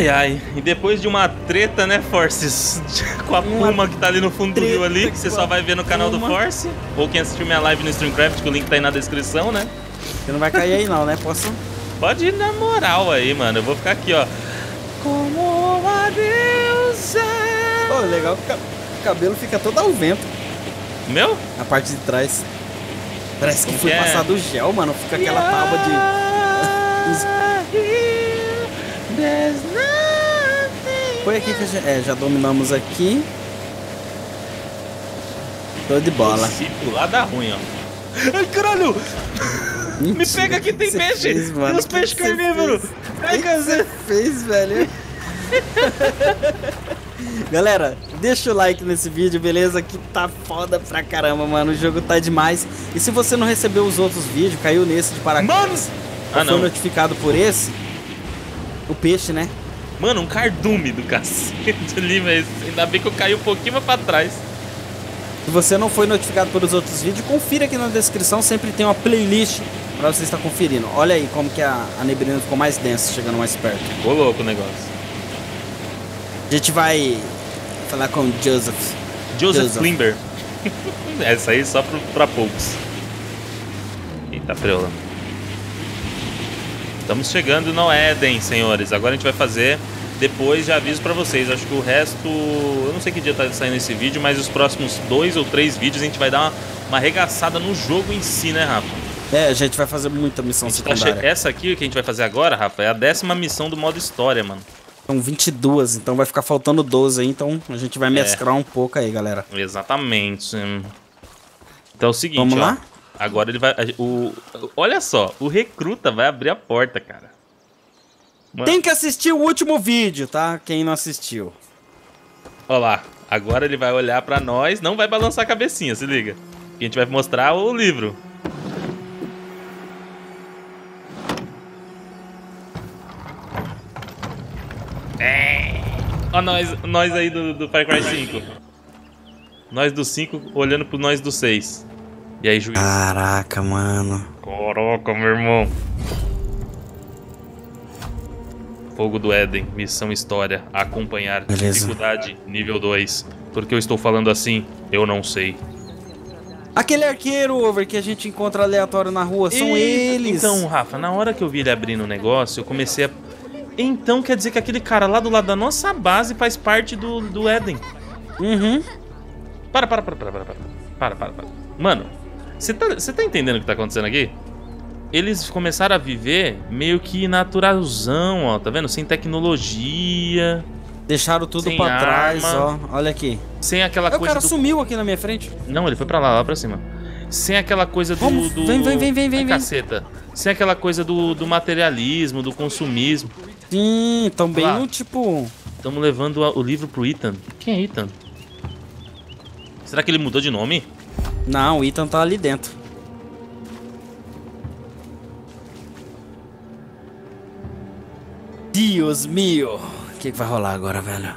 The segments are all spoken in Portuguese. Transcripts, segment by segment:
Ai, ai. E depois de uma treta, né, Forces? com a Puma que tá ali no fundo do rio ali, que você só vai ver no canal do Force. Ou quem assistiu minha live no Streamcraft, que o link tá aí na descrição, né? Você não vai cair aí não, né? Posso? Pode ir na moral aí, mano. Eu vou ficar aqui, ó. Como a deusa. Pô, legal que o cabelo fica todo ao vento. Meu? A parte de trás. Parece que Como foi que é? passado gel, mano. Fica aquela tábua de. There's nothing. Foi aqui que a gente, é, já dominamos aqui. Tô de bola. Se pular dá ruim, ó. Ai, caralho! Me Mentira, pega aqui, que tem peixe! fez, mano? Tem os Que peixes carnívoros! Ai, O que você fez, velho? Galera, deixa o like nesse vídeo, beleza? Que tá foda pra caramba, mano. O jogo tá demais. E se você não recebeu os outros vídeos, caiu nesse de paraquedas, ou Ah, foi não. notificado por esse, o peixe, né? Mano, um cardume do cacete ali, mas ainda bem que eu caí um pouquinho pra trás. Se você não foi notificado pelos outros vídeos, confira aqui na descrição, sempre tem uma playlist pra você estar conferindo. Olha aí como que a, a neblina ficou mais densa, chegando mais perto. Ficou louco o negócio. A gente vai falar com o Joseph. Joseph, Joseph. Klimber. Essa aí só pro, pra poucos. Eita, preula. Estamos chegando no Éden, senhores. Agora a gente vai fazer. Depois já aviso pra vocês. Acho que o resto. Eu não sei que dia tá saindo esse vídeo, mas os próximos dois ou três vídeos a gente vai dar uma, uma arregaçada no jogo em si, né, Rafa? É, a gente vai fazer muita missão tá secundária. Essa aqui que a gente vai fazer agora, Rafa, é a décima missão do modo história, mano. São 22, então vai ficar faltando 12 aí, então a gente vai É. mesclar um pouco aí, galera. Exatamente. Então é o seguinte, Vamos ó. lá? Agora ele vai. O, olha só, o recruta vai abrir a porta, cara. Mano, Tem que assistir o último vídeo, tá? Quem não assistiu. Olha lá. Agora ele vai olhar pra nós, não vai balançar a cabecinha, se liga. E a gente vai mostrar o livro. É. Ó nós, nós aí do, do Far Cry 5. Nós do 5 olhando pro nós do 6. E aí, juiz? Caraca, mano. Caraca, meu irmão. Fogo do Éden, missão história, acompanhar, Beleza. dificuldade, nível 2. Por que eu estou falando assim? Eu não sei. Aquele arqueiro, over, que a gente encontra aleatório na rua, são eles. Então, Rafa, na hora que eu vi ele abrindo o negócio, eu comecei a... Então quer dizer que aquele cara lá do lado da nossa base faz parte do, do Éden. Uhum. Para, para, para, para, para, para. Para, para, para. Mano, você tá, você tá entendendo o que tá acontecendo aqui? Eles começaram a viver meio que naturalzão, ó, tá vendo? Sem tecnologia, Deixaram tudo Sem pra trás, ó. arma. Olha aqui. sem aquela Aí o coisa cara do... sumiu aqui na minha frente. Não, ele foi pra lá, lá pra cima. Sem aquela coisa do... Vamos, do... vem, vem, vem, vem, vem, caceta. Sem aquela coisa do, do materialismo, do consumismo. Sim, tão bem Lá. no tipo. Estamos levando o livro pro Ethan. Quem é Ethan? Será que ele mudou de nome? Não, o Ethan tá ali dentro. Deus mio. O que, que vai rolar agora, velho?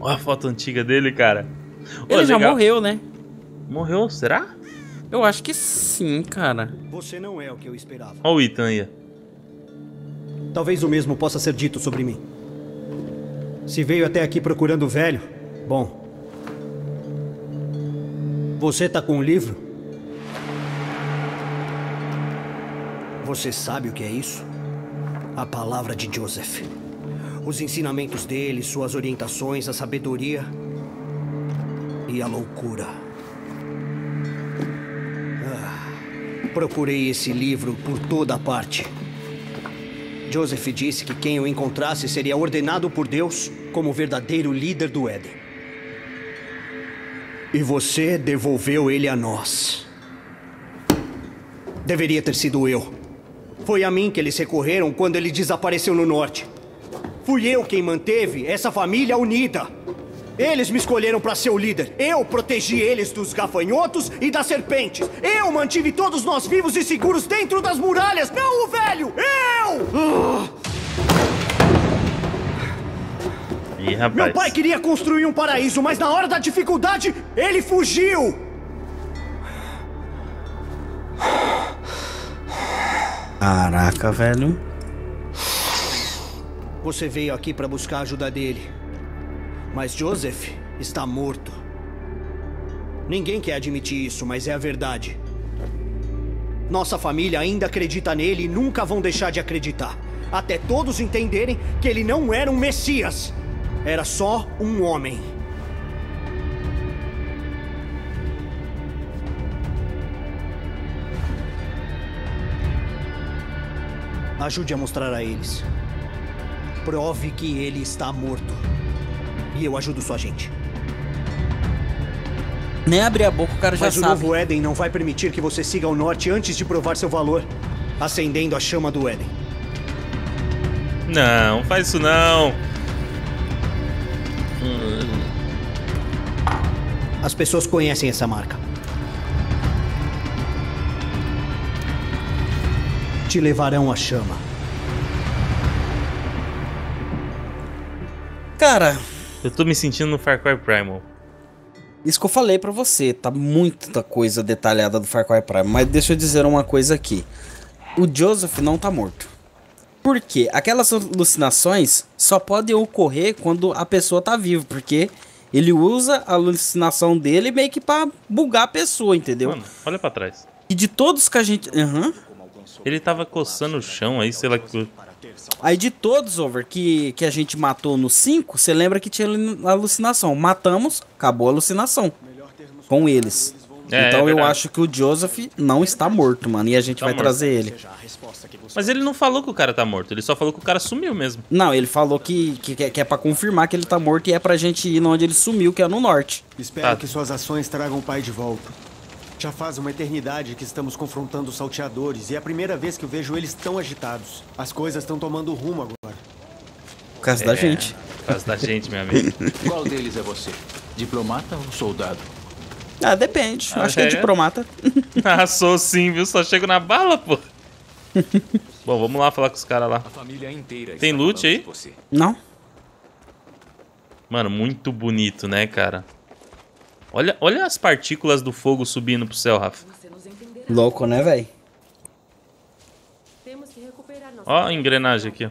Olha a foto antiga dele, cara. Ô, Ele já legal. morreu, né? Morreu, será? Eu acho que sim, cara. Você não é o que eu esperava. Olha o Ethan aí. Talvez o mesmo possa ser dito sobre mim. Se veio até aqui procurando o velho, bom. Você tá com um livro? Você sabe o que é isso? A palavra de Joseph. Os ensinamentos dele, suas orientações, a sabedoria e a loucura. Ah, procurei esse livro por toda parte. Joseph disse que quem o encontrasse seria ordenado por Deus como verdadeiro líder do Éden. E você devolveu ele a nós. Deveria ter sido eu. Foi a mim que eles recorreram quando ele desapareceu no norte. Fui eu quem manteve essa família unida. Eles me escolheram para ser o líder. Eu protegi eles dos gafanhotos e das serpentes. Eu mantive todos nós vivos e seguros dentro das muralhas. Não o velho! Eu! Ah! Ih, rapaz. Meu pai queria construir um paraíso, mas na hora da dificuldade, ele fugiu! Caraca, velho. Você veio aqui para buscar a ajuda dele. Mas Joseph está morto. Ninguém quer admitir isso, mas é a verdade. Nossa família ainda acredita nele e nunca vão deixar de acreditar. Até todos entenderem que ele não era um Messias. Era só um homem. Ajude a mostrar a eles. Prove que ele está morto. E eu ajudo sua gente. Nem abrir a boca o cara já Mas o sabe. novo Éden não vai permitir que você siga ao norte antes de provar seu valor. Acendendo a chama do Éden. Não, faz isso não. As pessoas conhecem essa marca. Te levarão à chama. Cara, Eu tô me sentindo no Far Cry Primal. isso que eu falei pra você, tá muita coisa detalhada do Far Cry Prime, mas deixa eu dizer uma coisa aqui. O Joseph não tá morto. Por quê? Aquelas alucinações só podem ocorrer quando a pessoa tá viva, porque ele usa a alucinação dele meio que pra bugar a pessoa, entendeu? Mano, olha pra trás. E de todos que a gente. Aham. Ele tava coçando o chão aí, sei lá que. Aí de todos, Over, que, que a gente matou no 5, você lembra que tinha alucinação. Matamos, acabou a alucinação. Com eles. É, então é eu acho que o Joseph não está morto, mano. E a gente Tá vai morto. trazer ele. Mas ele não falou que o cara tá morto, ele só falou que o cara sumiu mesmo. Não, ele falou que, que, que é- é pra confirmar que ele tá morto e é pra gente ir onde ele sumiu, que é no norte. Espero Tá. que suas ações tragam o pai de volta. Já faz uma eternidade que estamos confrontando os salteadores e é a primeira vez que eu vejo eles tão agitados. As coisas estão tomando rumo agora. Por causa da É, gente. Por causa da gente, meu amigo. Qual deles é você? Diplomata ou soldado? Ah, depende. Ah, acho que é é? diplomata. ah, sou sim, viu? Só chego na bala, pô. Bom, vamos lá falar com os caras lá. A família inteira Tem loot aí? Não? Mano, muito bonito, né, cara? Olha, olha as partículas do fogo subindo pro céu, Rafa. Louco, né, velho? Temos que recuperar nossa Ó a engrenagem aqui, ó.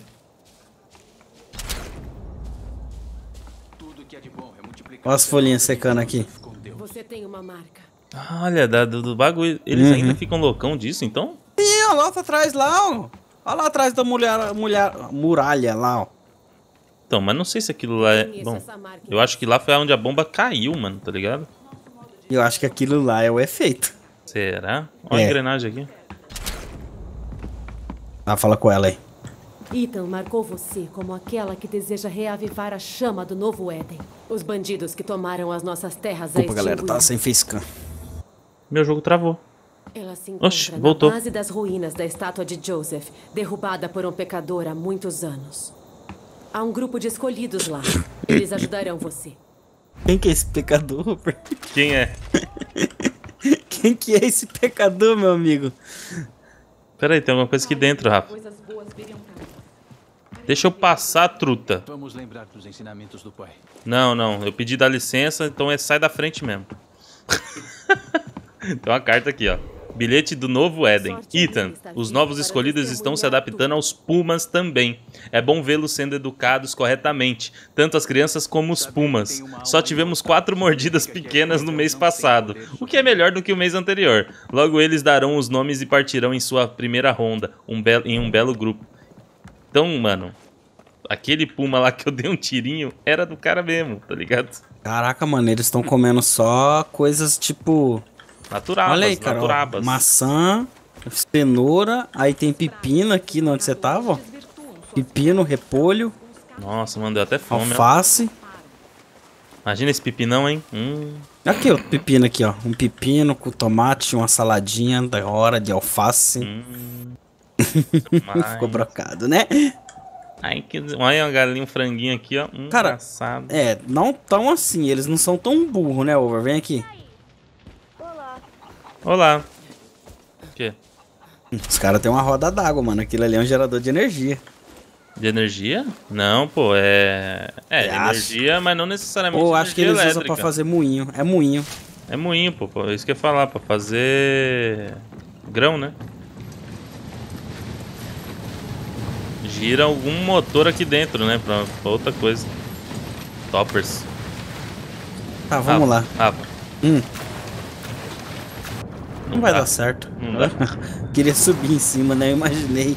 Que é é. Olha as folhinhas secando aqui. Tem uma marca. Olha, da- do, do bagulho. Eles Uhum. ainda ficam loucão disso, então? Ih, olha lá atrás lá, ó. Olha lá atrás da mulher, mulher, muralha lá, ó. Então, mas não sei se aquilo lá é. Bom, eu acho que lá foi onde a bomba caiu, mano, tá ligado? Eu acho que aquilo lá é o efeito. Será? Olha É. a engrenagem aqui. Ah, fala com ela aí. Ethan marcou você como aquela que deseja reavivar a chama do novo Éden. Os bandidos que tomaram as nossas terras a Desculpa, galera, tá sem facecam. Meu jogo travou. Ela se encontra Oxe, na voltou. base das ruínas da estátua de Joseph, derrubada por um pecador há muitos anos. Há um grupo de escolhidos lá. Eles ajudarão você. Quem que é esse pecador, Rupert? Quem é? Quem que é esse pecador, meu amigo? Pera aí, tem alguma coisa aqui dentro, Rafa. Coisas boas viriam pra nós. Deixa eu passar, truta. Vamos lembrar dos ensinamentos do pai. Não, não, eu pedi dar licença, então é sai da frente mesmo. Tem uma carta aqui, ó. Bilhete do novo Éden. Ethan, os novos escolhidos estão se adaptando aos pumas também. É bom vê-los sendo educados corretamente, tanto as crianças como os pumas. Só tivemos quatro mordidas pequenas no mês passado, o que é melhor do que o mês anterior. Logo eles darão os nomes e partirão em sua primeira ronda, um belo, em um belo grupo. Então, mano, aquele puma lá que eu dei um tirinho era do cara mesmo, tá ligado? Caraca, mano, eles estão comendo só coisas tipo. Naturabas, Olha aí, cara. ó, naturabas. maçã, cenoura, aí tem pepino aqui onde você tava, ó. Pepino, repolho, Nossa, mano, deu até fome. ó. alface. Imagina esse pepinão, hein? Hum, Aqui, ó, pepino aqui, ó. Um pepino com tomate, uma saladinha da hora de alface. Mas... Ficou brocado, né? Ai, que... Olha uma galinha, um franguinho aqui, ó. Hum, Cara, assado. É, não tão assim, eles não são tão burros, né, Over? Vem aqui. Olá. O quê? Os caras têm uma roda d'água, mano. Aquilo ali é um gerador de energia. De energia? Não, pô, é... É, Eu acho. energia, mas não necessariamente Ou acho que eles usam elétrica. pra fazer moinho. É moinho. É moinho, pô, pô. Isso que eu ia falar, pra fazer... Grão, né? Gira algum motor aqui dentro, né? Pra, pra outra coisa. Toppers. Tá, vamos lá. Rafa. Hum. Não, vai dá. dar certo. Não dá. Queria subir em cima, né? Eu imaginei.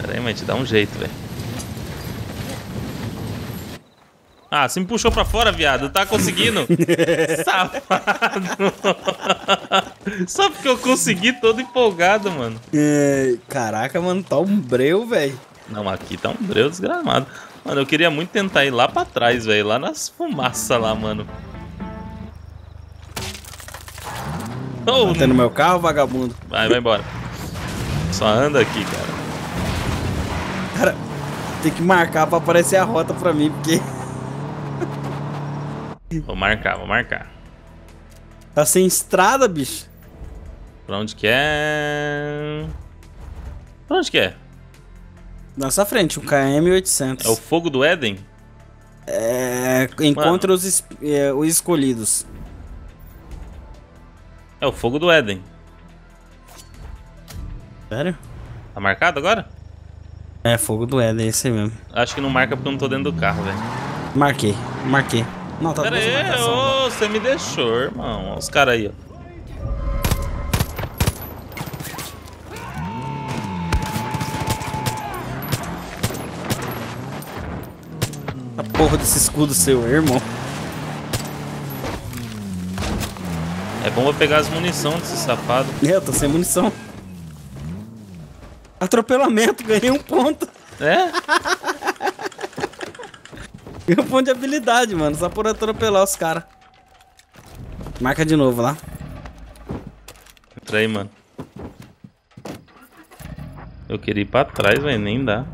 Pera aí, mas te dá um jeito, velho. Ah, você me puxou pra fora, viado. Tá conseguindo? Safado. Só porque eu consegui todo empolgado, mano. É, caraca, mano, tá um breu, velho. Não, aqui tá um breu desgramado. Mano, eu queria muito tentar ir lá pra trás, velho. Lá nas fumaças lá, mano. Oh, Tá no meu carro, vagabundo. Vai, vai embora. Só anda aqui, cara. Cara, tem que marcar pra aparecer a rota pra mim, porque Vou marcar, vou marcar. tá sem estrada, bicho. Pra onde que é? Pra onde que é? Nossa frente, um KM800. É o fogo do Éden? É, encontra os, é, os escolhidos. É o fogo do Éden. Sério? Tá marcado agora? É, fogo do Éden, esse aí mesmo. Acho que não marca porque eu não tô dentro do carro, velho. Marquei, marquei. Não, tá Pera duas aí, ô, você me deixou, irmão. Olha os caras aí, ó. A porra desse escudo seu, irmão. É bom eu pegar as munição desse safado. É, eu tô sem munição. Atropelamento, ganhei um ponto. É? Ganhei um ponto de habilidade, mano. Só por atropelar os caras. Marca de novo lá. Entra aí, mano. Eu queria ir pra trás, velho. Nem dá.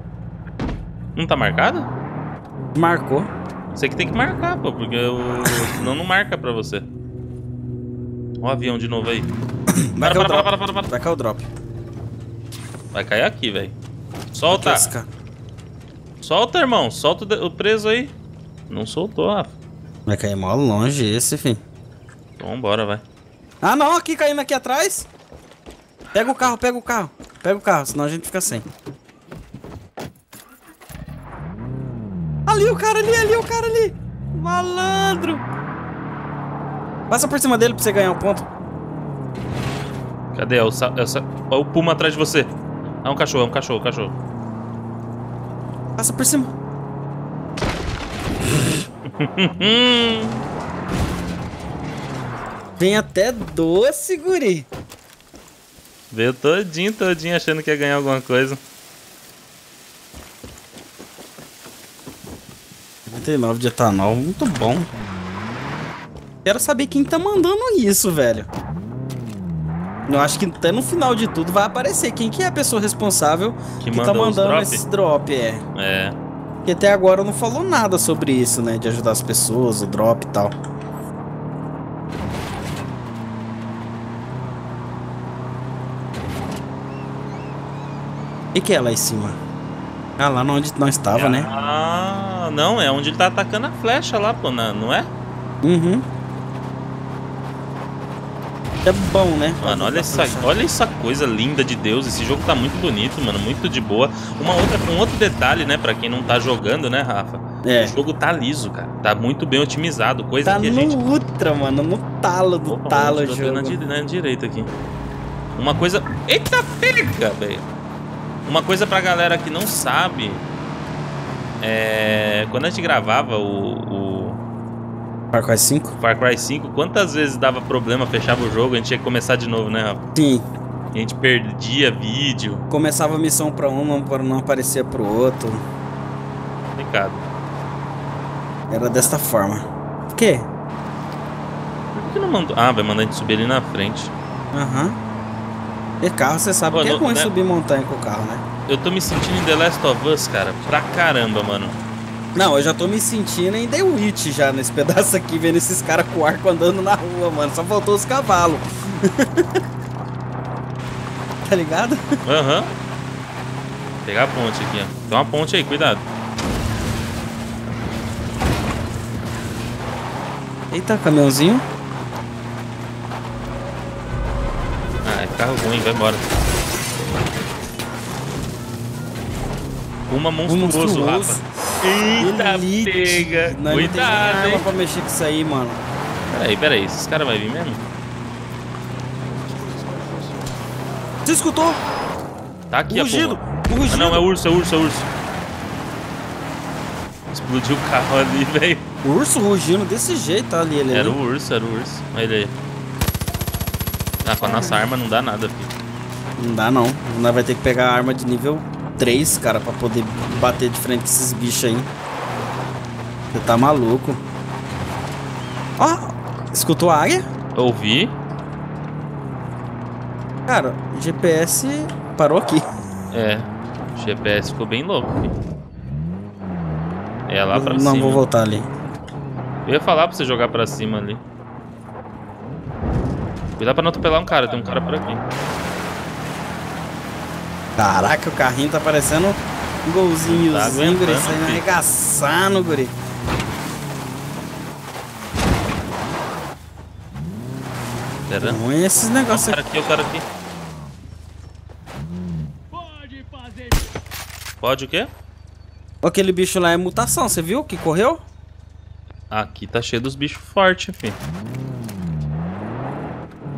Não tá marcado? Marcou. Você que tem que marcar, pô. Porque eu... senão não marca pra você. Ó o avião de novo aí. Vai Para, para, para, para, para. Vai cair o drop. Vai cair aqui, velho. Solta. Solta, irmão. Solta o preso aí. Não soltou, Rafa. Vai cair mó longe esse, fim. Então vambora, vai. Ah, não, aqui caindo aqui atrás. Pega o carro, pega o carro. Pega o carro, senão a gente fica sem. Ali o cara ali, ali o cara ali. Malandro. Passa por cima dele pra você ganhar um ponto. Cadê? É o, é o. Ó o puma atrás de você. É um cachorro, é um cachorro, cachorro. Passa por cima. Vem até doce, guri. Veio todinho, todinho achando que ia ganhar alguma coisa. 99 de etanol, muito bom. Quero saber quem tá mandando isso, velho. Eu acho que até no final de tudo vai aparecer quem que é a pessoa responsável Que que, tá mandando drop? esse drop, é. É. Porque até agora não falou nada sobre isso, né? De ajudar as pessoas, o drop e tal. O que, é lá em cima? Ah, lá onde nós tava, né? Ah, não, é onde ele tá atacando a flecha lá, pô, não é? Uhum. É bom, né? Mano, olha essa, olha essa coisa linda de Deus. Esse jogo tá muito bonito, mano, muito de boa. Uma outra, um outro detalhe, né, pra quem não tá jogando, né, Rafa? É. O jogo tá liso, cara. Tá muito bem otimizado, coisa Tá que a no gente Ultra, mano. No talo do Opa, talo o eu tô na, jogo. di- na direita aqui. Uma coisa. Eita, pega, velho! Uma coisa pra galera que não sabe. É. Quando a gente gravava o, o Far Cry 5? Far Cry 5, quantas vezes dava problema, fechava o jogo, a gente tinha que começar de novo, né, Rafa? Sim. A gente perdia vídeo. Começava a missão pra um, não, pra- não aparecia pro outro. Complicado. Era desta forma. O quê? Por que não mandou? Ah, vai mandar a gente subir ali na frente. Aham. E carro, você sabe Pô, que é não- ruim né? subir montanha com o carro, né? Eu tô me sentindo em The Last of Us, cara, pra caramba, mano. Não, eu já tô me sentindo em The Witch já, nesse pedaço aqui, vendo esses caras com arco andando na rua, mano. Só faltou os cavalos. tá ligado? Aham. Pegar a ponte aqui, ó. Tem uma ponte aí, cuidado. Eita, caminhãozinho. Ah, é carro ruim, vai embora. Uma monstruoso, monstruoso. Rafa. Eita, Elite. pega. Não tem nem Cuidado, arma pra mexer com isso aí, mano. Peraí, peraí. Esses caras vão vir mesmo? Você escutou? Tá aqui Rugido, a porra. rugido. Ah, não, é urso, é urso, é urso. Explodiu o carro ali, velho. O urso rugindo desse jeito ali, ele. Era ali. o urso, era o urso. Olha ele aí. Ah, com a nossa arma não dá nada, filho. Não dá não. Nós vai ter que pegar a arma de nível 3, cara, pra poder bater de frente com esses bichos aí. Você tá maluco. Ó, escutou a águia? Ouvi. Cara, o GPS parou aqui. É. O GPS ficou bem louco. É lá pra não cima. vou voltar ali. Eu ia falar pra você jogar pra cima ali. Cuidado pra não atropelar um cara, tem um cara por aqui. Caraca, o carrinho tá parecendo um golzinhozinho, Tá guri, saindo filho. arregaçando, guri. Pera. Ruim esses Ó, o negócios cara aqui. aqui, o cara aqui. Pode o quê? Aquele bicho lá é mutação, você viu que correu? Aqui tá cheio dos bichos fortes, filho.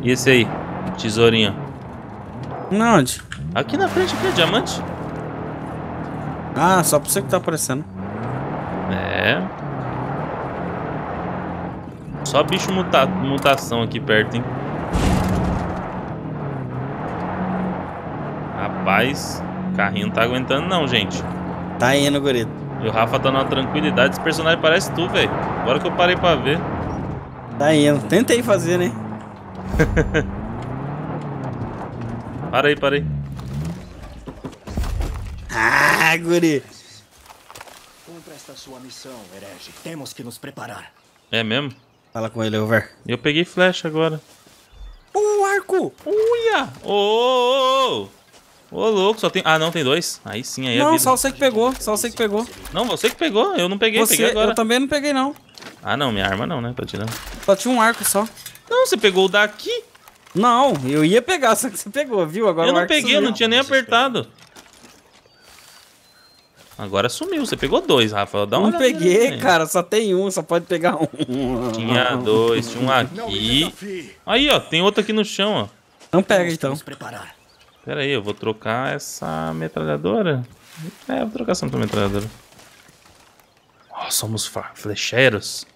E esse aí? Tesourinho. Não, onde? Aqui na frente, aqui, é diamante. Ah, só pra você que tá aparecendo. É. Só bicho muta mutação aqui perto, hein? Rapaz, o carrinho não tá aguentando não, gente. Tá indo, guri. E o Rafa tá numa tranquilidade. Esse personagem parece tu, velho. Agora que eu parei pra ver. Tá indo. Tentei fazer, né? Para aí, para aí. Ah, guri. Contra esta sua missão, herege, temos que nos preparar. É mesmo? Fala com ele, over. Eu peguei flecha agora. O arco! Uia! Ô, ô, ô! Ô, louco, só tem... Ah, não, tem dois? Aí sim, aí é Não, só você que pegou. Só você que pegou. Não, você que pegou. Eu não peguei, Você, peguei agora. eu também não peguei, não. Ah, não, minha arma não, né? Tô tirando. Só tinha um arco só. Não, você pegou o daqui. Não, eu ia pegar, só que você pegou, viu? Agora eu o não arco peguei, eu não tinha nem apertado. Agora sumiu. Você pegou dois, Rafa. Dá uma Não peguei, cara. Só tem um, só pode pegar um. Tinha dois, tinha um aqui. Aí, ó, tem outro aqui no chão, ó. Não pega, então. Pera aí, eu vou trocar essa metralhadora. É, eu vou trocar essa metralhadora. Ó, somos flecheiros.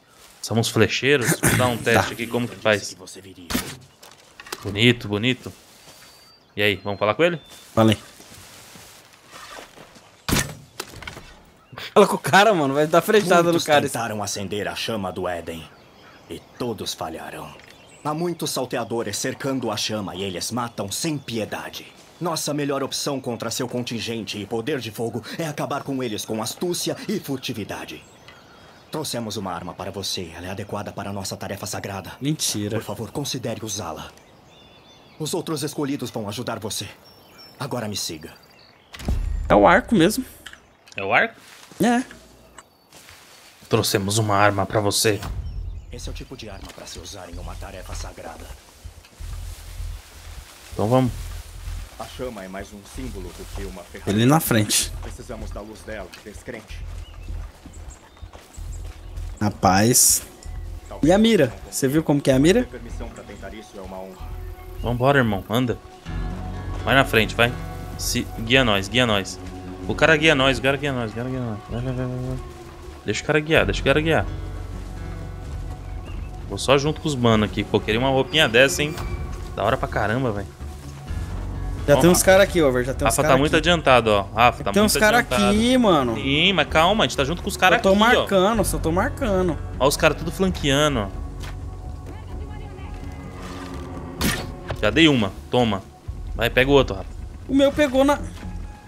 Somos flecheiros. Vou dar um teste aqui, como que faz. Que você viria. Bonito, bonito. E aí, vamos falar com ele? Falei. Fala com o cara, mano. Vai dar frechada no cara. tentaram acender a chama do Éden. E todos falharam. Há muitos salteadores cercando a chama e eles matam sem piedade. Nossa melhor opção contra seu contingente e poder de fogo é acabar com eles com astúcia e furtividade. Trouxemos uma arma para você. Ela é adequada para a nossa tarefa sagrada. Mentira. Por favor, considere usá-la. Os outros escolhidos vão ajudar você. Agora me siga. É o arco mesmo. É o arco? É. Trouxemos uma arma pra você. Esse é o tipo de arma para se usar em uma tarefa sagrada. Então vamos. A chama é mais um símbolo do que uma ferramenta. Ele na frente. Precisamos da luz dela, descrente. Rapaz. E a mira? Você viu como que é a mira? Ter permissão para tentar isso é uma honra. Vambora, irmão. Anda. Vai na frente, vai. Se... Guia nós, guia nós. O cara guia nós, o cara guia nós, o cara guia nós. Vai, vai, vai, vai. Deixa o cara guiar, deixa o cara guiar. Vou só junto com os mano aqui. Pô, queria uma roupinha dessa, hein? Da hora pra caramba, velho. Já Ó, tem uns caras aqui, over. Já tem uns Rafa tá muito aqui. adiantado, ó. Rafa tá Tem muito uns caras adiantado. aqui, mano. Sim, mas calma, a gente tá junto com os caras Eu aqui, tô ó. marcando, só tô marcando. Ó os caras tudo flanqueando, ó. Já dei uma, toma. Vai, pega o outro, Rafa. O meu pegou na.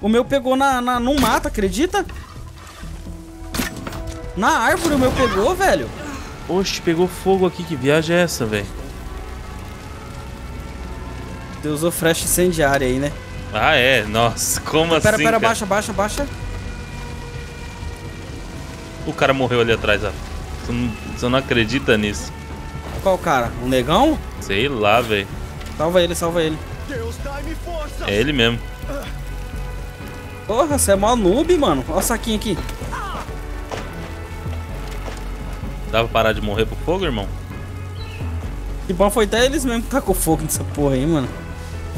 O meu pegou na, na. No mato, acredita? Na árvore o meu pegou, velho. Oxe, pegou fogo aqui, que viagem é essa, velho? Você usou flash incendiária aí, né? Ah, é? Nossa, como assim, Pera, pera, baixa, baixa, baixa. O cara morreu ali atrás, ó. Você não, você não acredita nisso? Qual cara? O negão? Sei lá, velho. Salva ele, salva ele. É ele mesmo. Porra, você é mó noob, mano. Olha o saquinho aqui. Dá pra parar de morrer pro fogo, irmão? Que bom foi até eles mesmo que tá com fogo nessa porra aí, mano.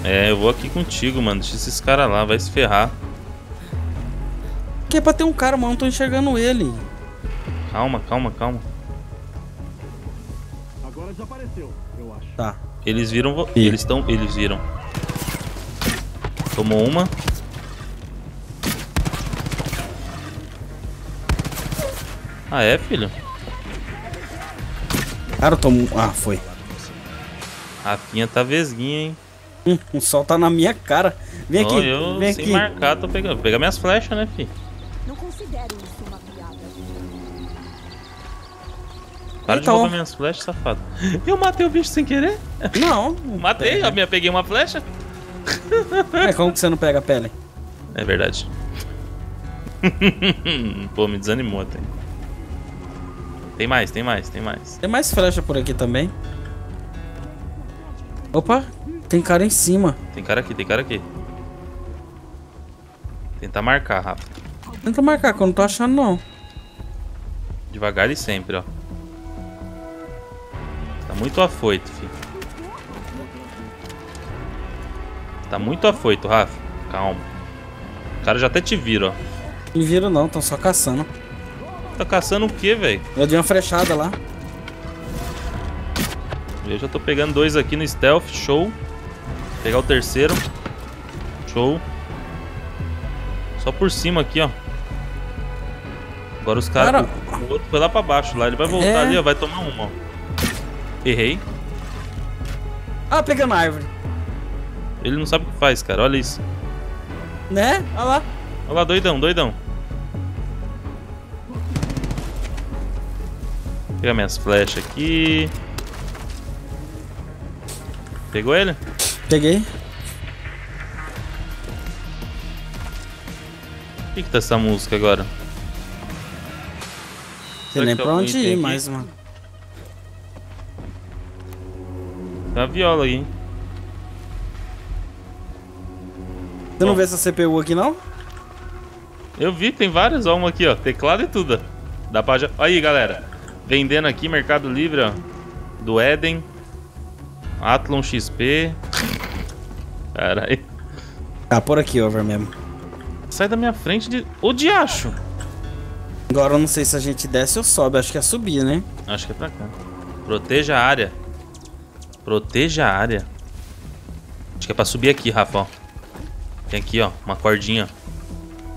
É, eu vou aqui contigo, mano. Deixa esses caras lá, vai se ferrar. Que é pra ter um cara, mano. Não tô enxergando ele. Calma, calma, calma. Agora desapareceu, eu acho. Tá. Eles viram. Eles estão. Eles viram. Tomou uma. Ah, é, filho? Cara, eu tô... mu- Ah, foi. Rafinha tá vesguinha, hein? Hum, o sol tá na minha cara. Vem aqui, Ó, eu, vem sem aqui. marcar, tô pegando. Vou pegar minhas flechas, né, filho? Não considero isso uma piada. Para Então. de roubar minhas flechas, safado. Eu matei o bicho sem querer? Não. Matei, a minha peguei uma flecha. É, como que você não pega a pele? É verdade. Pô, me desanimou até. Tem mais, tem mais, tem mais. Tem mais flecha por aqui também. Opa, tem cara em cima. Tem cara aqui, tem cara aqui. Tentar marcar, Rafa. Tenta marcar, que eu não tô achando não. Devagar e sempre, ó. Tá muito afoito, filho. Tá muito afoito, Rafa. Calma. O cara já até te vira, ó. Não viram não, tão só caçando. Tá caçando o quê, velho? Eu dei uma flechada lá. Eu já tô pegando dois aqui no stealth, show. Vou pegar o terceiro. Show. Só por cima aqui, ó. Agora os caras. Cara- O outro foi lá pra baixo lá. Ele vai voltar É. ali, ó. Vai tomar uma, ó. Errei. Ah, pegando a árvore. Ele não sabe o que faz, cara. Olha isso. Né? Olha lá. Olha lá, doidão, doidão. Pegar minhas flechas aqui. Pegou ele? Peguei. O que, que tá essa música agora? Você nem pra onde ir aqui? mais, mano. Tem uma viola aí, hein? Você não Bom. vê essa CPU aqui não? Eu vi, tem várias, ó, uma aqui, ó. Teclado e tudo. Dá pra já. Aí, galera. Vendendo aqui, Mercado Livre, ó. Do Eden. Athlon XP. Caralho. Ah, por aqui, over mesmo. Sai da minha frente de. Ô diacho! Agora eu não sei se a gente desce ou sobe. Acho que é subir, né? Acho que é pra cá. Proteja a área. Proteja a área. Acho que é pra subir aqui, Rafa, ó. Tem aqui, ó, uma cordinha.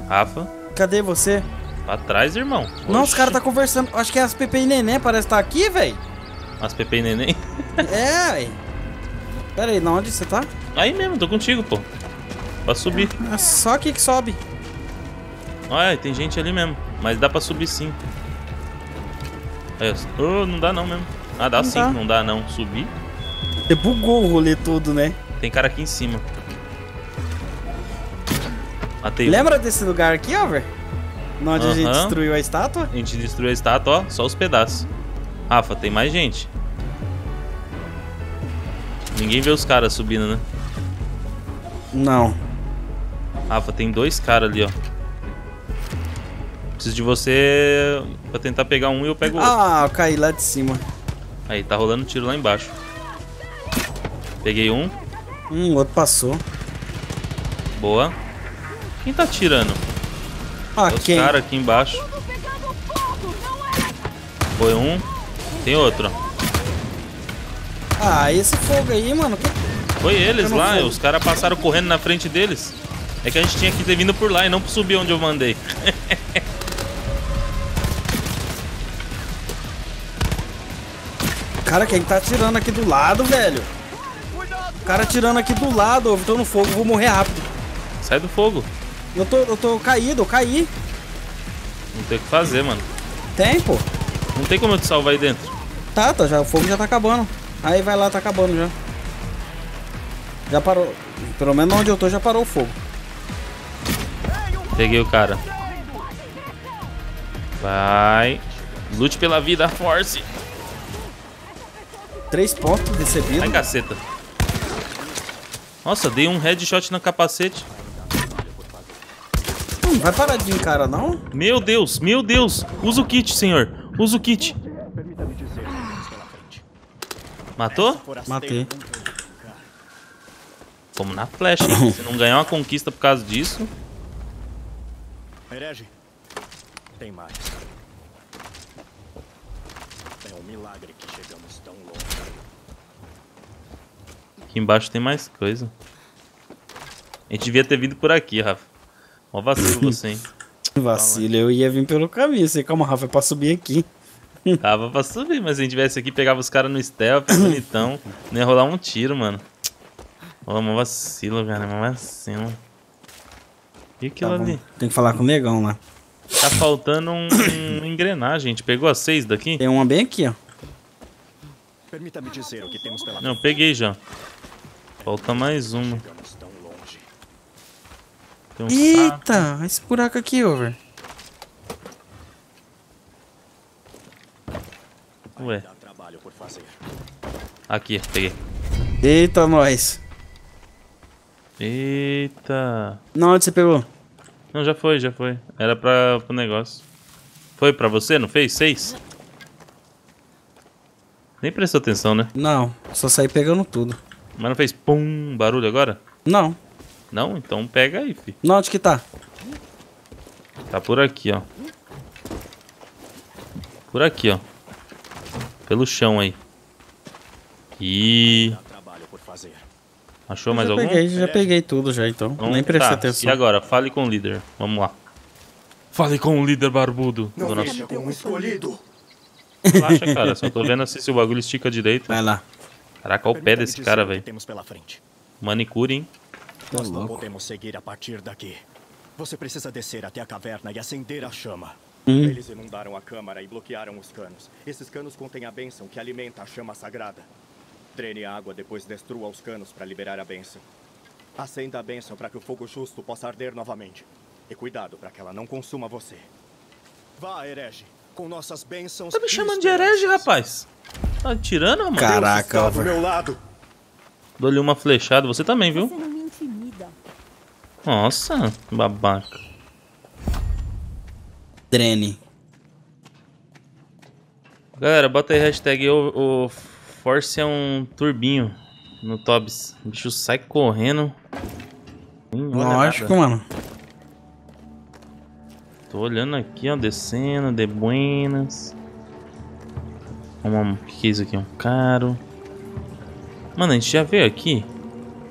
Rafa, Cadê você? Pra trás, irmão. Não, os Oxi. caras tá conversando. Acho que é as Pepe e Neném, parece estar tá aqui, velho. As Pepe e Neném. É, velho. Pera aí, na onde você tá? Aí mesmo, tô contigo, pô. Pra subir. É só aqui que sobe. Olha, tem gente ali mesmo. Mas dá pra subir sim. Aí, ó. Ô, não dá não mesmo. Ah, dá Não sim, dá. não dá não. Subir. Você bugou o rolê todo, né? Tem cara aqui em cima. Matei um. Lembra desse lugar aqui, over? Onde a gente destruiu a estátua? A gente destruiu a estátua, ó, só os pedaços. Rafa, tem mais gente. Ninguém vê os caras subindo, né? Não. Rafa, tem dois caras ali, ó. Preciso de você pra tentar pegar um e eu pego o outro. Ah, eu caí lá de cima. Aí, tá rolando tiro lá embaixo. Peguei um. Hum, o outro passou. Boa. Quem tá atirando? Ah, Os quem? caras aqui embaixo. Foi um. Tem outro. Ah, esse fogo aí, mano. que- Foi eles lá, fui. os caras passaram correndo na frente deles. É que a gente tinha que ter vindo por lá e não subir onde eu mandei. Cara, quem tá atirando aqui do lado, velho? O cara atirando aqui do lado, eu tô no fogo, vou morrer rápido. Sai do fogo. Eu tô, eu tô caído, eu caí. Não tem o que fazer, mano. Tem, pô. Não tem como eu te salvar aí dentro. Tá, tá, já, o fogo já tá acabando. Aí vai lá, tá acabando já. Já parou. Pelo menos onde eu tô já parou o fogo. Peguei o cara. Vai. Lute pela vida, force. Três pontos recebidos. Ai, caceta. Nossa, dei um headshot no capacete. Não vai parar de encara, não? Meu Deus, meu Deus. Usa o kit, senhor. Usa o kit. Matou? Matei. Como na flecha, hein? Se não ganhar uma conquista por causa disso. Herege, tem mais. É um milagre que chegamos tão longe. Aqui embaixo tem mais coisa. A gente devia ter vindo por aqui, Rafa. Mó vacilo você, hein? Vacilo, eu ia vir pelo caminho. Sei calma, Rafa, é pra subir aqui. Tava pra subir, mas se a gente tivesse aqui, pegava os caras no stealth, bonitão. Não ia rolar um tiro, mano. Ó, mó vacilo, cara. Mó vacilo. E aquilo Tá ali? Tem que falar com o negão lá. Tá faltando um, um engrenagem. A gente pegou as seis daqui? Tem uma bem aqui, ó. Permita-me dizer o que temos pela Não, peguei já. Falta mais uma. Tem um saco. Eita, esse buraco aqui, over. Ué, aqui, peguei. Eita, nós. Eita. Não, onde você pegou? Não, já foi, já foi. Era pra, pro negócio. Foi pra você, não fez? Seis? Nem prestou atenção, né? Não, só saí pegando tudo. Mas não fez pum barulho agora? Não. Não? Então pega aí, fi. Não, onde que tá? Tá por aqui, ó. Por aqui, ó. Pelo chão aí. E achou mais já algum? peguei, já peguei tudo já, então. Vamos- Nem prestei tá. atenção. E agora, fale com o líder. Vamos lá. Fale com o líder barbudo. Não Dona- veja como escolhido. Relaxa, cara. Só tô vendo assim se o bagulho estica direito. Vai lá. Caraca, olha o pé desse cara, velho. temos pela frente. Manicure, hein? Nós não louco. podemos seguir a partir daqui. Você precisa descer até a caverna e acender a chama. Hum. Eles inundaram a câmara e bloquearam os canos. Esses canos contêm a bênção que alimenta a chama sagrada. Drene a água, depois destrua os canos para liberar a bênção. Acenda a bênção para que o fogo justo possa arder novamente. E cuidado para que ela não consuma você. Vá, herege, com nossas bênçãos. Tá me chamando de herege, rapaz. Tá tirando, mano? Caraca, Está do meu lado. Dou-lhe uma flechada. Você também, viu? Você não me intimida. Nossa, babaca. Drene. Galera, bota aí hashtag o, o Force é um turbinho no Tobs. O bicho sai correndo. Lógico, mano. Tô olhando aqui, ó, descendo, de buenas. O que, que é isso aqui? Um caro. Mano, a gente já veio aqui.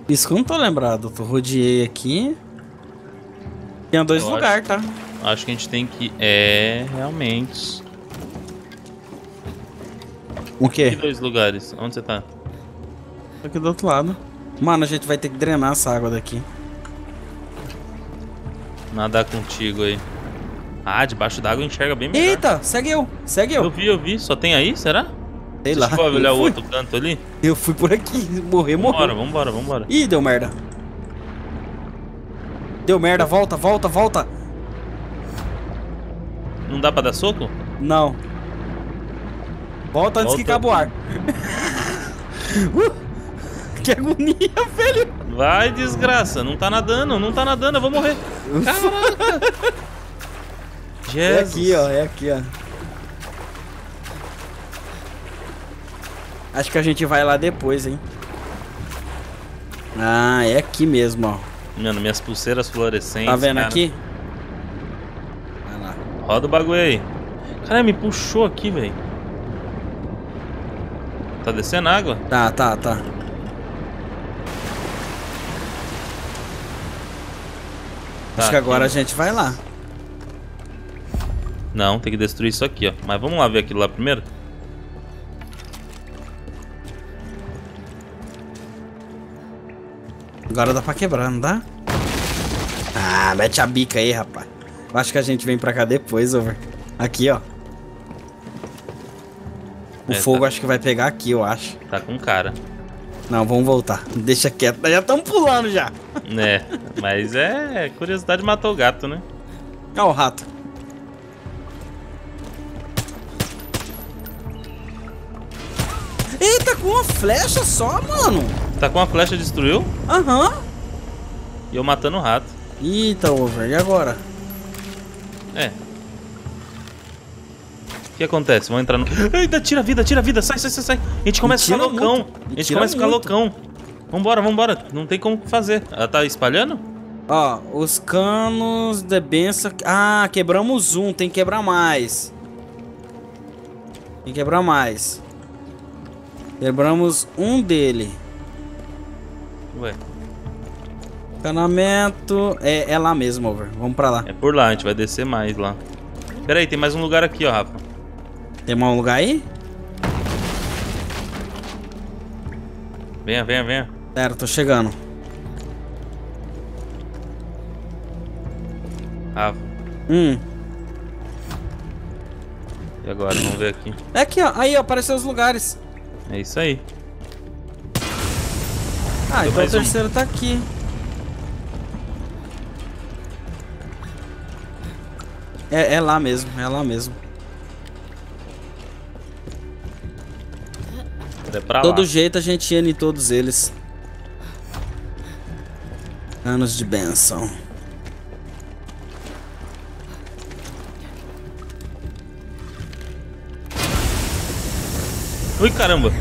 Isso que eu não tô lembrado. Eu rodeei aqui. Tinha dois lugares, tá? Acho que a gente tem que. É, realmente. O Que quê? dois lugares? Onde você tá? Aqui do outro lado. Mano, a gente vai ter que drenar essa água daqui. Nadar contigo aí. Ah, debaixo d'água enxerga bem melhor. Eita, segue eu. Segue Eu eu. vi, eu vi. Só tem aí, será? Sei Você lá. a olhar o outro canto ali? eu fui por aqui. Morrer, Vambora, morreu. vambora, vambora. Ih, deu merda. Deu merda, volta, volta, volta. Não dá pra dar soco? Não. Volta antes que Volta. acabe o ar. Uh, que agonia, velho. Vai, desgraça. Não tá nadando, não tá nadando, eu vou morrer. Caraca. É Jesus. aqui, ó, é aqui, ó. Acho que a gente vai lá depois, hein. Ah, é aqui mesmo, ó. Mano, minhas pulseiras fluorescentes. Tá vendo cara. aqui? Vai lá. Roda o bagulho aí. Cara, me puxou aqui, velho. Tá descendo água? Tá, tá, tá. Tá, Acho que agora a aqui. gente vai lá. Não, tem que destruir isso aqui, ó. Mas vamos lá ver aquilo lá primeiro. Agora dá pra quebrar, não dá? Ah, mete a bica aí, rapaz. Acho que a gente vem pra cá depois, over. Aqui, ó. O É, fogo tá. acho que vai pegar aqui, eu acho. Tá com cara. Não, vamos voltar. Deixa quieto. Já estamos pulando já. É, mas é curiosidade matou o gato, né? Olha o rato. Eita, com uma flecha só, mano. Tá com a flecha destruiu? Aham. Uhum. E eu matando o rato. Eita, over. E agora? É. O que acontece? Vamos entrar no... Eita, tira a vida, tira a vida. Sai, sai, sai, sai. A gente começa a ficar loucão. A gente começa a ficar loucão. Vambora, vambora. Não tem como fazer. Ela tá espalhando? Ó, os canos de benção... Ah, quebramos um. Tem que quebrar mais. Tem que quebrar mais. Quebramos um dele. Ué, Canamento. É, é lá mesmo, over. Vamos pra lá. é por lá, a gente vai descer mais lá. Pera aí, tem mais um lugar aqui, ó, Rafa. Tem mais um lugar aí? Venha, venha, venha. Pera, tô chegando. Rafa, Hum. e agora? Vamos ver aqui. É aqui, ó. Aí, ó, apareceu os lugares. É isso aí. Ah, então o mais um. terceiro tá aqui. É, é lá mesmo, é lá mesmo. É pra Todo lá. jeito a gente ia em todos eles. Anos de benção. Ui, caramba.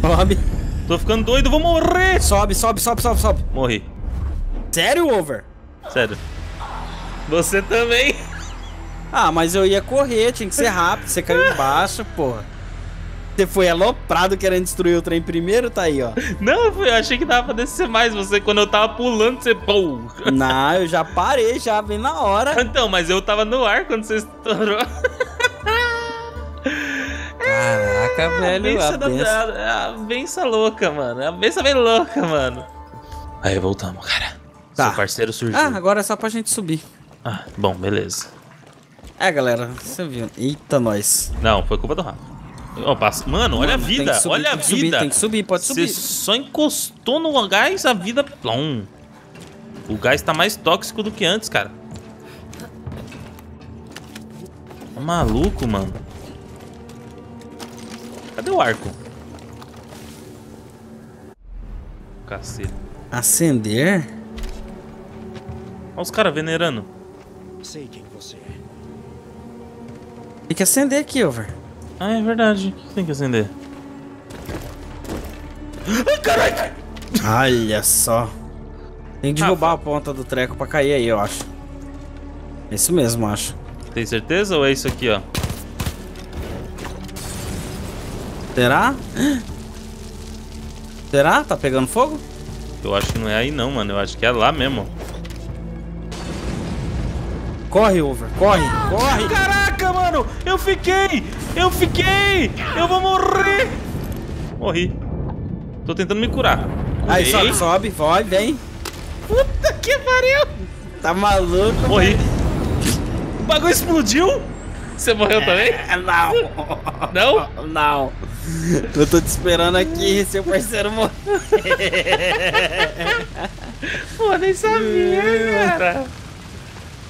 Sobe, Tô ficando doido, vou morrer. sobe, sobe, sobe, sobe, sobe. Morri. Sério, over? Sério. Você também. Ah, mas eu ia correr, tinha que ser rápido. Você caiu embaixo, porra. Você foi aloprado querendo destruir o trem primeiro, tá aí, ó. Não, eu achei que dava pra descer mais. Você, quando eu tava pulando, você. Pô. Não, eu já parei, já bem na hora. Então, mas eu tava no ar quando você estourou. Caraca, A velho. benção A da- benção. a- a benção louca, mano. A benção bem louca, mano. Aí, voltamos, cara. Tá. Seu parceiro surgiu. Ah, agora é só pra gente subir. Ah, bom, beleza. É, galera, você viu. Eita, nós. Não, foi culpa do Rafa. Mano, olha a Mano, vida, subir, olha a que subir, vida. tem que subir, pode Você subir. só encostou no gás, a vida. Plom. O gás tá mais tóxico do que antes, cara. Tá maluco, mano. Cadê o arco? Cacete. Acender? Olha os caras venerando. Sei quem você é. Tem que acender aqui, over. Ah, é verdade. O que tem que acender? Ai, caralho! Olha só. Tem que derrubar a ponta do treco pra cair aí, eu acho. É Isso mesmo, acho. Tem certeza ou é isso aqui, ó? Será? Será? Tá pegando fogo? Eu acho que não é aí não, mano. Eu acho que é lá mesmo. Corre, over. Corre, corre. Caraca, mano! Eu fiquei! Eu fiquei! Eu vou morrer! Morri. Tô tentando me curar. Aí, sobe, sobe. Vai, vem. Puta que pariu! Tá maluco? Morri. O bagulho explodiu? Você morreu também? É, Não. Não? Não. Eu tô te esperando aqui, seu parceiro morrer. Pô, nem sabia, cara.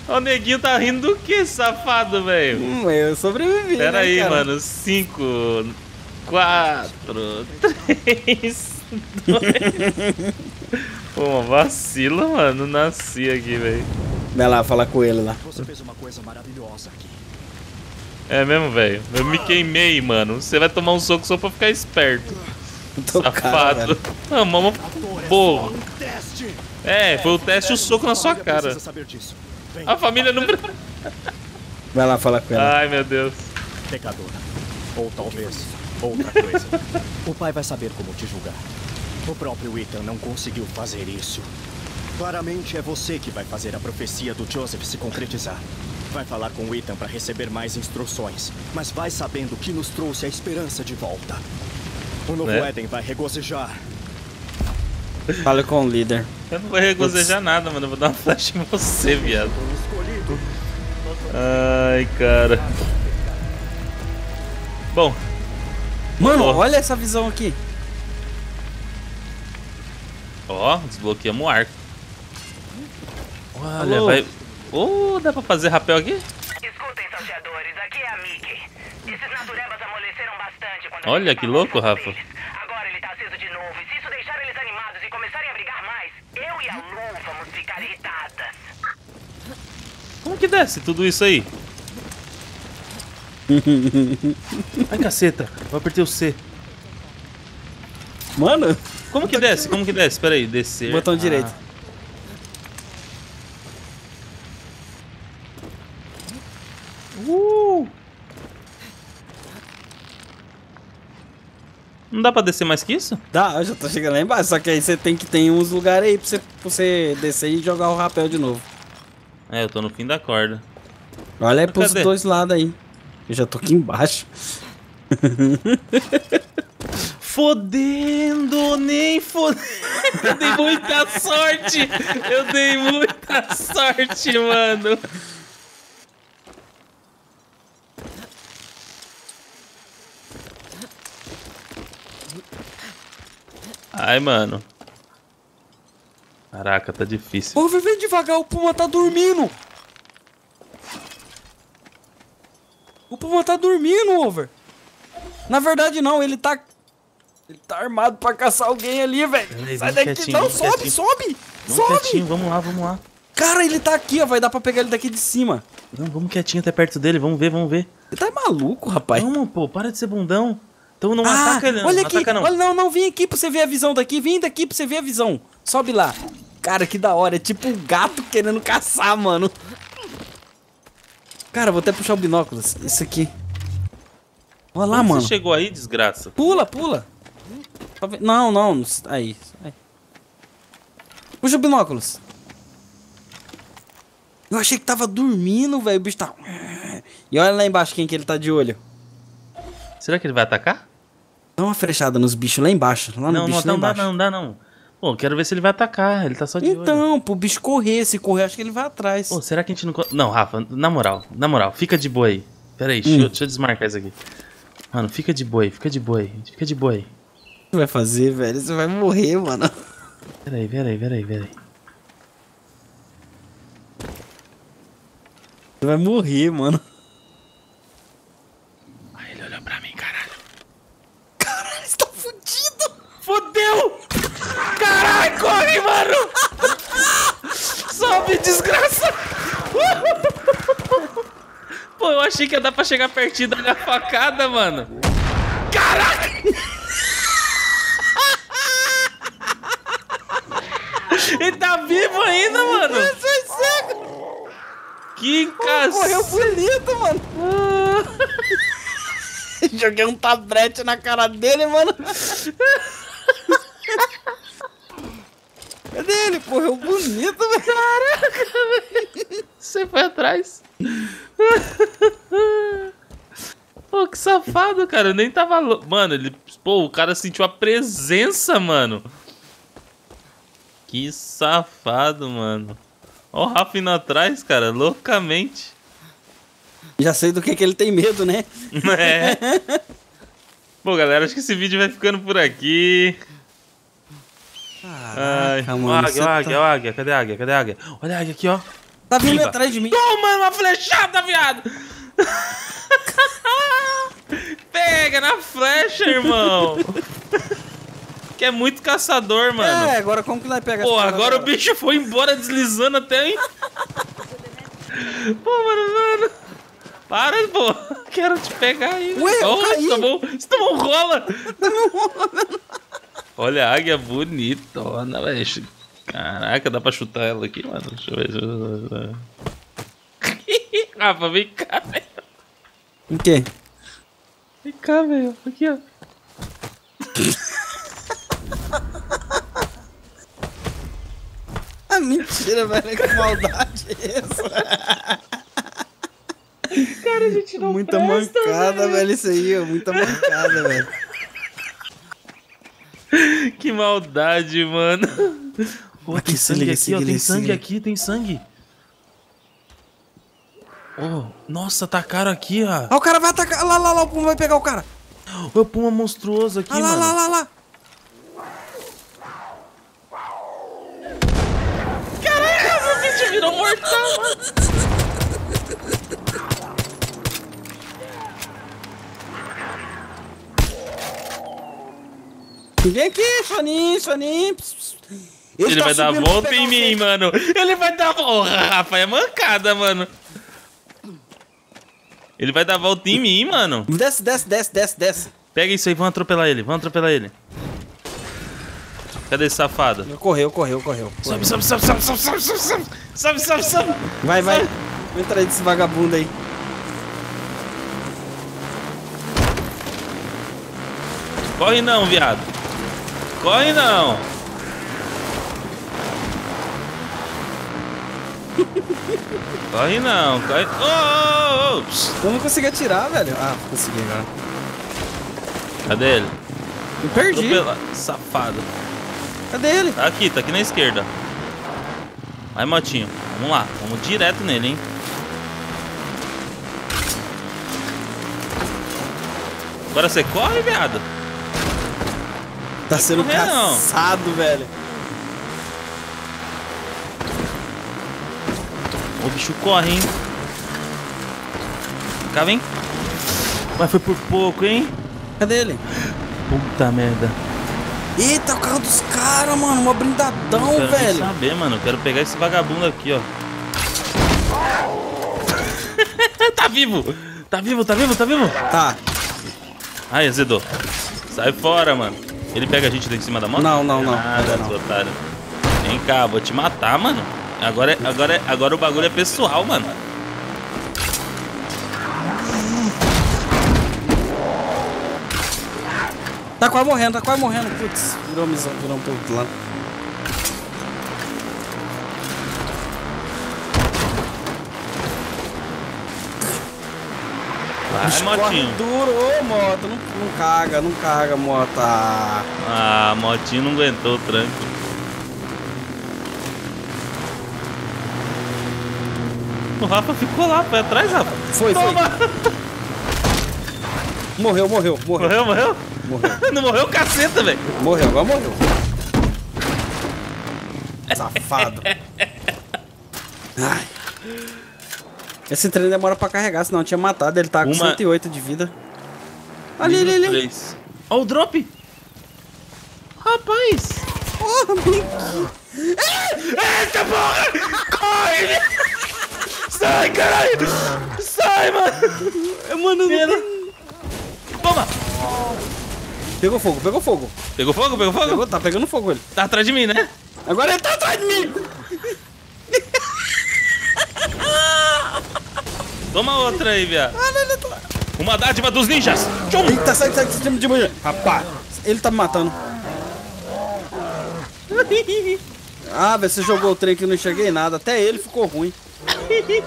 O neguinho tá rindo do que, safado, velho? Hum, eu sobrevivi. Pera né, aí, cara? mano. 5, 4, 3, 2. Pô, vacilo, mano. Nasci aqui, velho. Vai lá, fala com ele lá. Você fez uma coisa maravilhosa aqui. É mesmo, velho? Eu me queimei, mano. Você vai tomar um soco só pra ficar esperto. Tô Safado. Ah, mama. É, foi o teste e o soco na sua cara. A família não. Vai lá, fala com ele. Ai, meu Deus. pecadora. Ou talvez outra coisa. o pai vai saber como te julgar. O próprio Ethan não conseguiu fazer isso. Claramente é você que vai fazer a profecia do Joseph se concretizar. Vai falar com o Ethan para receber mais instruções, mas vai sabendo que nos trouxe a esperança de volta. O novo? Éden vai regozijar. Fala com o líder. Eu não vou regozijar nada, mano. Eu vou dar uma flash em você, viado. Escolhido. Ai, cara. Bom, Mano, Ó. olha essa visão aqui. ó, desbloqueamos o arco. Olha, Alô? vai. Ô, dá pra fazer rapel aqui? Escutem, salteadores, aqui é a Mickey. Esses naturebas amoleceram bastante quando Olha a gente que louco, Rafa. eles. Agora ele tá aceso de novo, e se isso deixar eles animados e começarem a brigar mais, eu e a Lu vamos ficar irritadas. Como que desce tudo isso aí? Ai, caceta. Eu apertei o C. Mano, Como que desce? Como que desce? Pera aí, descer. botão Ah. direito. Uh! Não dá pra descer mais que isso? Dá, eu já tô chegando lá embaixo. Só que aí você tem que ter uns lugares aí pra você, pra você descer e jogar o rapel de novo. É, eu tô no fim da corda. Olha aí Mas pros cadê? dois lados aí. Eu já tô aqui embaixo. Fodendo, nem fodendo. Eu dei muita sorte. Eu dei muita sorte, mano. Ai, mano. Caraca, tá difícil. Ô, vem devagar, o Puma tá dormindo. O Puma tá dormindo, Over. Na verdade, não, ele tá. Ele tá armado pra caçar alguém ali, velho. Sai daqui, quietinho, não, sobe, quietinho. sobe! Vamos sobe! quietinho, vamos lá, vamos lá. Cara, ele tá aqui, ó. Vai dar pra pegar ele daqui de cima. Não, vamos quietinho até perto dele, vamos ver, vamos ver. Ele tá maluco, rapaz. Vamos, pô, para de ser bundão. Então não ah, ataca ele, não. olha não aqui, ataca não. olha, não, não, vem aqui pra você ver a visão daqui, vem daqui pra você ver a visão. Sobe lá. Cara, que da hora, é tipo um gato querendo caçar, mano. Cara, vou até puxar o binóculos. Isso aqui. Olha lá, Como mano. Você chegou aí, desgraça? Pula, pula. Tá não. não- Aí. aí. Puxa o binóculos. Eu achei que tava dormindo, velho. O bicho tá. E olha lá embaixo quem que ele tá de olho. Será que ele vai atacar? Dá uma frechada nos bichos lá embaixo. Lá no não, bicho não, lá não dá não, dá não. Pô, quero ver se ele vai atacar. Ele tá só de olho. Então, pro bicho correr. Se correr, acho que ele vai atrás. Pô, será que a gente não... Não, Rafa, na moral, na moral, fica de boa aí. Pera aí, deixa, Hum. eu, deixa eu desmarcar isso aqui. Mano, fica de boa aí, fica de boa aí, fica de boa aí. O que você vai fazer, velho? Você vai morrer, mano. Pera aí, pera aí, pera aí, pera aí. Você vai morrer, mano. Aí ele olhou pra mim, caralho. Caralho, você tá fudido. Fodeu! Caralho, corre, mano! Sobe, desgraça! Pô, eu achei que ia dar pra chegar pertinho da minha facada, mano. Caralho! Ele tá vivo ainda, mano! É cego. Que Correu cacete! bonito, mano. Joguei um tablete na cara dele, mano. Cadê ele? Correu bonito, velho. Caraca, Você foi atrás. Pô, que safado, cara. Eu nem tava. Mano, ele. Pô, o cara sentiu a presença, mano. Que safado, mano. Ó o Rafa indo atrás, cara, loucamente. Já sei do que, que ele tem medo, né? É. Bom, galera, acho que esse vídeo vai ficando por aqui. Ai, Caraca, ó, mano, águia, tá- águia, ó, águia, cadê a águia? Cadê a águia? Olha a águia aqui, ó. Tá vindo Viva. atrás de mim. Toma uma flechada, viado! Pega na flecha, irmão! que é muito caçador, mano. É, agora como que nós pega Pô, cara agora o bicho foi embora deslizando até, hein? Pô, mano, mano. Para, pô. Quero te pegar aí. Ué, eu oh, caí. Você tomou, você tomou um rola. Olha a águia bonitona, velho. Caraca, dá pra chutar ela aqui, mano. Deixa eu ver. Deixa eu ver. Rafa, vem cá, velho. O quê? Vem cá, velho. Aqui, ó. Ah, mentira, velho. Que maldade é essa? Cara, a gente não Muita presta, mancada, velho. Isso aí, ó. Muita mancada, velho. Que maldade, mano. Pô, Aqui, tem sangue liga, aqui, ó. liga, Tem sangue aqui, tem sangue. Oh, nossa, tacaram aqui, ó. Ah, o cara vai atacar. Lá, lá, lá. O Puma vai pegar o cara. O puma monstruoso aqui, Ah, lá, mano. lá, lá, lá. Caraca, Vem aqui, Soninho, Soninho. Pss. Ele, tá vai dar pra volta em mim, mano. Ele vai dar volta. Rafa, é mancada, mano. Ele vai dar volta em mim, mano. Desce, desce, desce, desce, desce. Pega isso aí, vamos atropelar ele, vamos atropelar ele. Cadê esse safado? Correu, correu, correu. Sobe, sobe, sobe, sobe, sobe, sobe, sobe, sobe, sobe, sobe, sobe. Vai, vai. Entra aí desse vagabundo aí. Corre não, viado. Corre não. corre não, corre. Oh, oh, oh. Eu não consegui atirar, velho. Ah, consegui agora. Cadê ele? Me perdi. Atropela- Safado. Cadê ele? Tá aqui, tá aqui na esquerda. Vai, Motinho. Vamos lá, vamos direto nele, hein? Agora você corre, viado. Tá sendo correr, não. caçado, velho. O bicho corre, hein? Cá, vem. Mas foi por pouco, hein? Cadê ele? Puta merda. Eita, o carro dos caras, mano. Blindadão, Quero nem velho. saber, mano. Eu quero pegar esse vagabundo aqui, ó. tá vivo! Tá vivo, tá vivo, tá vivo? Tá. Ai, azedou. Sai fora, mano. Ele pega a gente daqui em cima da moto? Não, não, não. Nada, Não. otário. Vem cá, vou te matar, mano. Agora, é- agora, é- agora o bagulho é pessoal, mano. Tá quase morrendo, tá quase morrendo. Putz, virou virou um pouco lá. Vai, Bicho corre motinho. duro, ô moto, não, não caga, não caga, moto. Ah, Ah, motinho não aguentou o tranco. O Rafa ficou lá, foi atrás, Rafa. Foi, foi. Toma. Morreu, morreu, morreu. Morreu, morreu? Morreu. Não morreu caceta, velho. Morreu, agora morreu. Safado. Ai. Esse trem demora pra carregar, senão eu tinha matado. Ele tá com Uma- 108 de vida. Ali, ali, ali. Ó o drop. Rapaz. Porra, bem... Eita porra! Corre! Sai, caralho! Sai, mano! Mano, não Pena. tem... Toma! Pegou fogo, pegou fogo. Pegou fogo? Pegou fogo? Pegou, tá pegando fogo ele. Tá atrás de mim, né? Agora ele tá atrás de mim. Toma outra aí, viado. Uma dádiva dos ninjas. Tchum! Eita, sai, sai, sai de manhã. Rapaz, ele tá me matando. Ah, velho, você jogou o trem que eu não enxerguei nada. Até ele ficou ruim.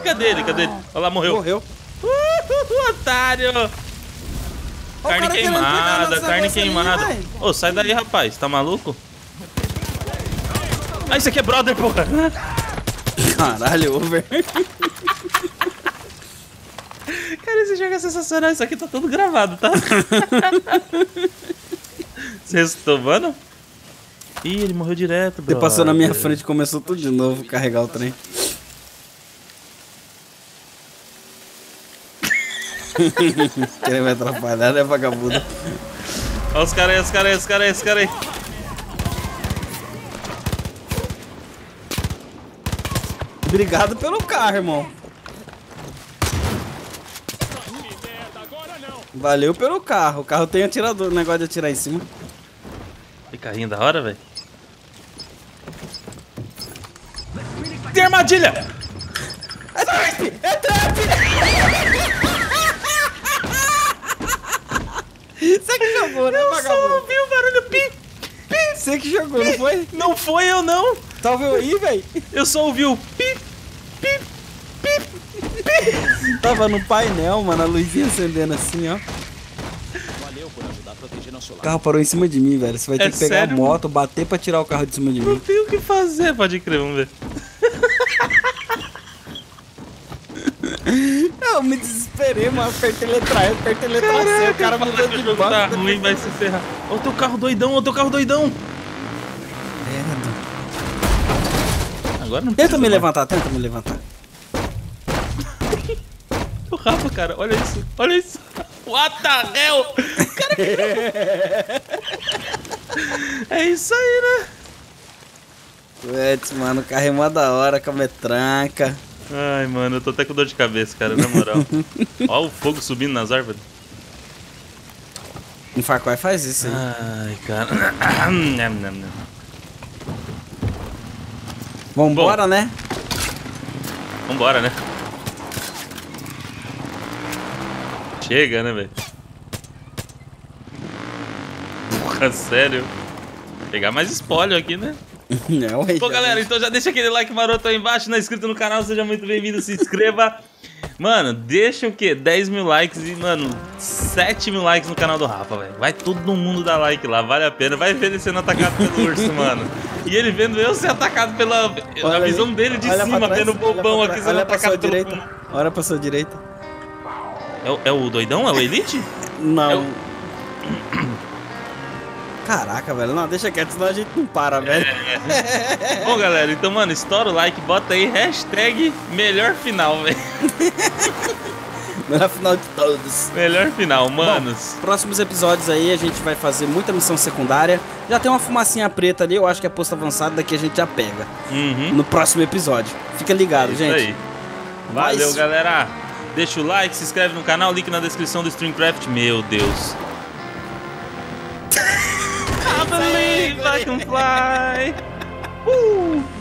Cadê ele? Cadê ele? Olha lá, morreu. Morreu. Uh, otário! Ó, o Carne queimada, carne queimada. Ô, sai daí, rapaz. Tá maluco? Ah, isso aqui é brother, porra. Caralho, over. Cara, esse jogo é sensacional. Isso aqui tá tudo gravado, tá? Vocês estão tomando? Ih, ele morreu direto, Você bro. passou na minha frente e começou tudo de novo, carregar o trem. Querendo me atrapalhar, né, vagabundo? Olha os caras aí, os caras aí, os caras aí, os caras aí. Obrigado pelo carro, irmão. Valeu pelo carro. O carro tem atirador, negócio de atirar em cima. Que carrinho da hora, velho. Tem armadilha! É trap! É trap! Você que jogou, né, Eu só ouvi o barulho pi, pi. Você que jogou, não foi? Não foi eu, não. Tá ouvindo aí, velho? Eu só ouvi o pi, pi, pi. Tava no painel, mano, a luzinha acendendo assim, ó. Valeu por ajudar a proteger nosso O carro parou em cima de mim, velho. Você vai ter É que pegar sério, a moto, bater pra tirar o carro de cima de Não mim. tem o que fazer, pode crer, vamos ver. Eu me desesperei, mano. Apertei letra E, apertei letra C. O cara mudou de jogo tá banco. ruim, vai se ferrar. Ó o teu carro doidão, ó o teu carro doidão. Agora não Tenta me mais. levantar, tenta me levantar. O Rafa, cara, olha isso, olha isso. What the hell? Cara, é isso aí, né? Putz, mano, o carro é mó da hora, com a metranca. Ai, mano, eu tô até com dor de cabeça, cara, na moral. Ó o fogo subindo nas árvores. No Far Cry faz isso aí. Ai, cara. Nham, nham, nham. Vambora, né? Vambora, né? Chega, né, velho? Porra, sério. Vou pegar mais spoiler aqui, né? Não, aí Pô, galera, então já deixa aquele like maroto aí embaixo, não é inscrito no canal, seja muito bem-vindo, se inscreva. Mano, deixa o quê? 10 mil likes e, mano, 7 mil likes no canal do Rafa, velho. Vai todo mundo dar like lá, vale a pena. Vai ver ele sendo atacado pelo urso, mano. E ele vendo eu ser atacado pela Olha a visão ali. dele de cima, trás, vendo o bobão olha aqui sendo Olha pra sua atacado pelo direita. Olha pra sua direita. É, o- é o doidão? É o Elite? Não. É o- Caraca, velho. Não, deixa quieto, senão a gente não para, velho. Bom, galera, então, mano, estoura o like, bota aí hashtag melhor final, velho. Melhor final de todos. Melhor final, manos. Próximos episódios aí a gente vai fazer muita missão secundária. Já tem uma fumacinha preta ali, eu acho que é posto avançado, daqui a gente já pega. Uhum. No próximo episódio. Fica ligado, Isso gente. aí. Valeu, Mas- galera. Deixa o like, se inscreve no canal, link na descrição do Streamcraft. Meu Deus. I believe I can fly. Uh!